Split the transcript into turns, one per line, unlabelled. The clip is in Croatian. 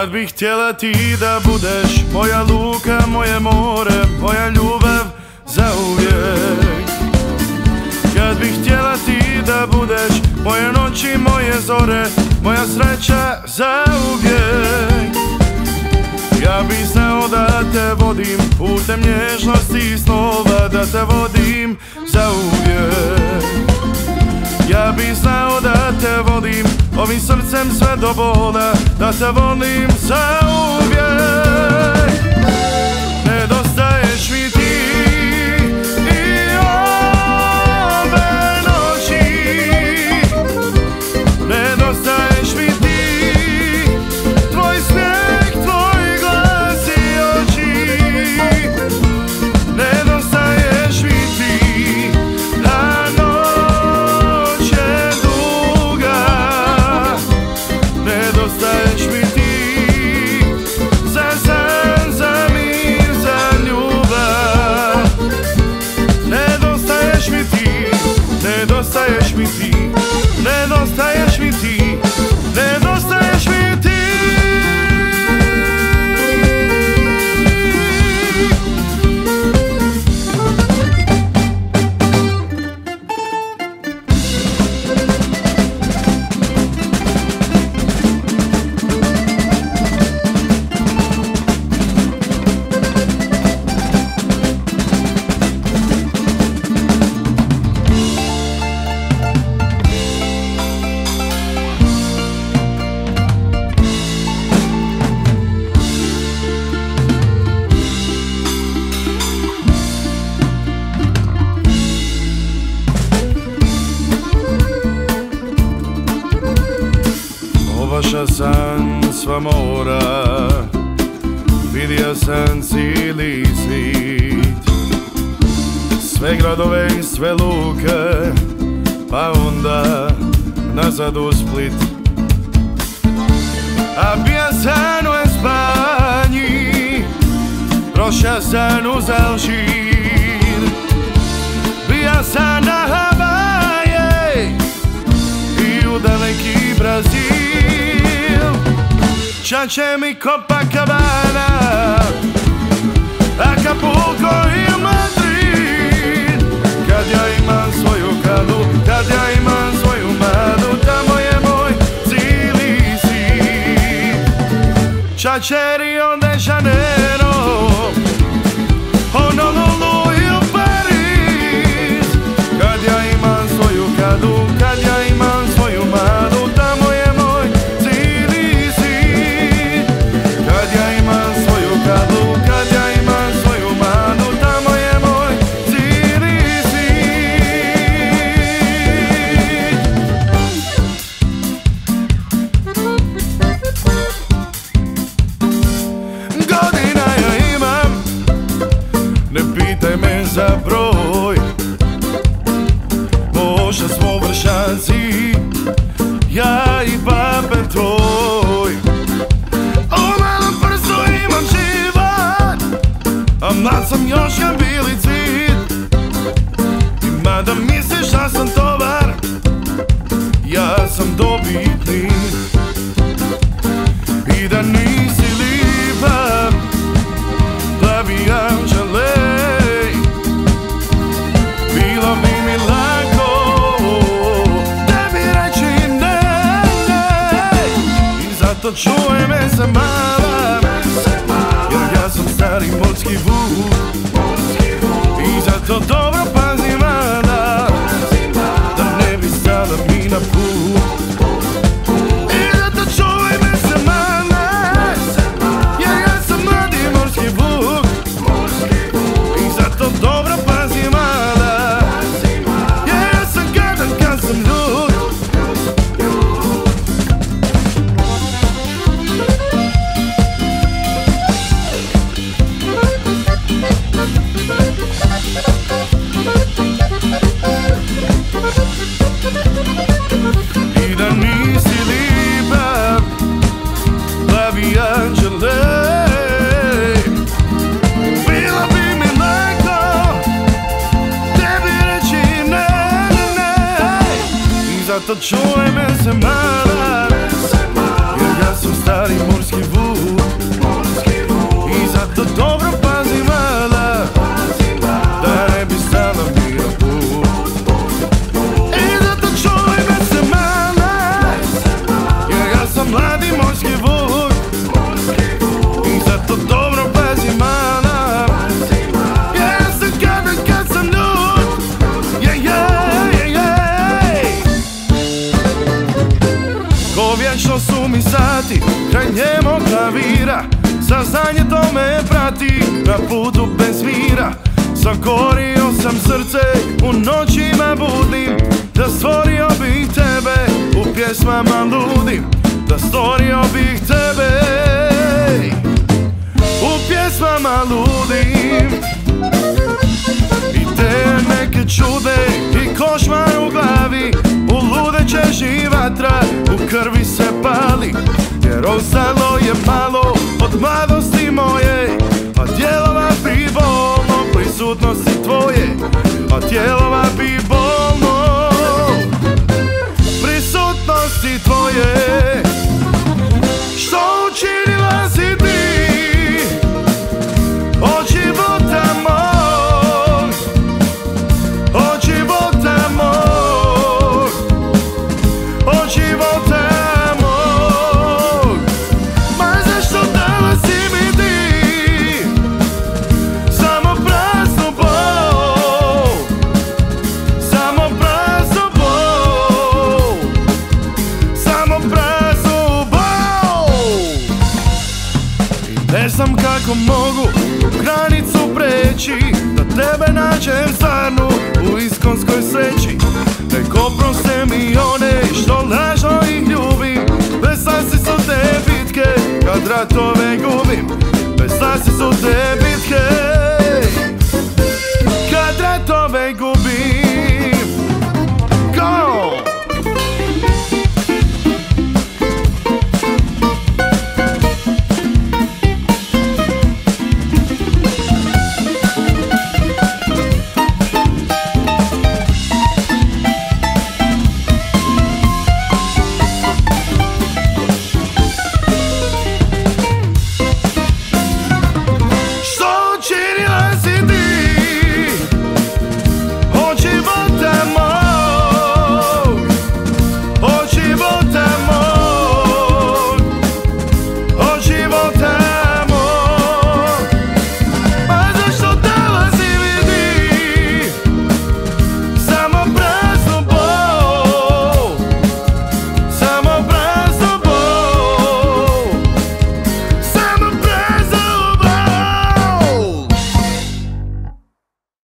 Kad bih htjela ti da budeš Moja luka, moje more Moja ljubav za uvijek Kad bih htjela ti da budeš Moje noći, moje zore Moja sreća za uvijek Ja bih znao da te vodim Putem nježnosti i snova Da te vodim za uvijek Ja bih znao te vodim Ovim srcem sve do bola Da te volim za uvijek Obaša san sva mora Vidio sam cijeli svit Sve gradove i sve luke Pa onda nazad u Split. A bija san u Espanji Prošao san uz Alžir. Bija san na Havaje i u daleki Brazil Čače mi Copacabana Acapulco i Madrid. Kad ja imam svoju kadu Kad ja imam svoju madu Tamo je moj cijeli svijet. Čače Rio de Janeiro Mlad sam još kad bili cvit I mada misliš da sam tovar Ja sam dobitnik I da nisi lipa Plavi anđele. Bilo bi mi lako Tebi reći ne, zato me se mala Jer ja sam stari morski vuk. I zato dobro pazi mala Da ne bi stala mi na put zato čuj me se mala Me prati Na putu bez mira. Zagorio sam srce U noćima budnim Da stvorio bih tebe U pjesmama ludim Da stvorio bih tebe. U pjesmama ludim. Ideje neke čude I košmar u glavi U ludeće i vatra U krvi se pali Jer ostalo je malo Od mladosti moje kako mogu granicu preći Da tebe nađem stvarno u iskonskoj sreći. Nek oproste mi one što lažno ih ljubim. Bez sasi su te bitke kad ratove gubim. Bez sasi su te